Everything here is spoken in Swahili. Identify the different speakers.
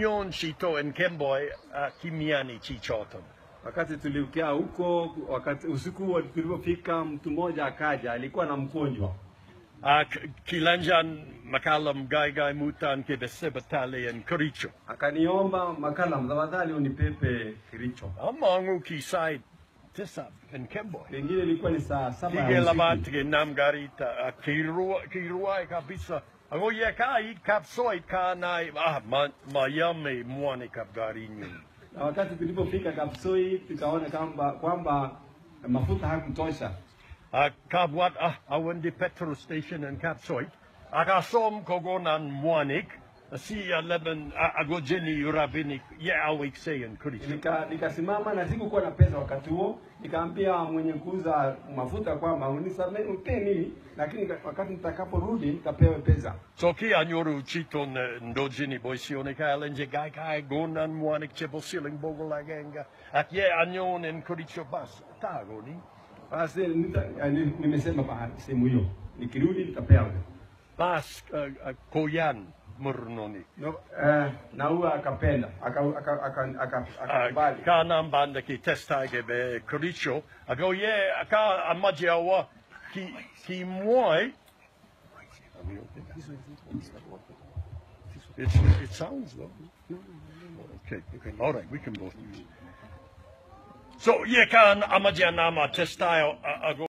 Speaker 1: Nyon shito en Kemboy uh, Kimiani Chichoton.
Speaker 2: Wakati tuliukia huko, wakati usiku tulipofika, mtu mmoja akaja, alikuwa na mgonjwa
Speaker 1: Uh, Kilanjan Makalam Gai Gai Mutan Kebese en kiricho
Speaker 2: akaniomba, Makalam, tafadhali unipepe Kiricho.
Speaker 1: Amangu Kisai Tisa en Kemboy.
Speaker 2: Pengine ilikuwa ni saa saba ya
Speaker 1: Tige
Speaker 2: usiku.
Speaker 1: labat ke nam uh, kirua kirua kabisa. Roje kai ka kanai ah ma Miami mwani kapgarini.
Speaker 2: Na ah, wakati tulipofika Kapsoi tukaona kwamba kwamba mafuta hakutosha.
Speaker 1: Akabwat ah, ah awendi petrol station in Kapsoi. Akasom ah, kogonan mwanik Si eleven agojeni jeni urabinik ye awik sayan kuricho.
Speaker 2: Nika nikasimama na sikukuwa na pesa wakati huo, nikaambia mwenye kuuza mafuta kwamba unisamee uteni, lakini wakati nitakaporudi nitapewa pesa.
Speaker 1: So ki anyoru chiton ndojini boisione ka lenje gai kai gonan muanik chebo siling bogolagenga. At ye anyon en kuricho bas. Tago ni.
Speaker 2: Basi nimesema sehemu hiyo, nikirudi nitapewa.
Speaker 1: Bas uh, uh, koyan Murnoni.
Speaker 2: No, eh, na huwa akapenda ah, akakubali
Speaker 1: ka namba ki testa ke be koricho ye aka amaji ki ki It's, it sounds. Okay, okay, all right, we can both use it. So, ye amaji.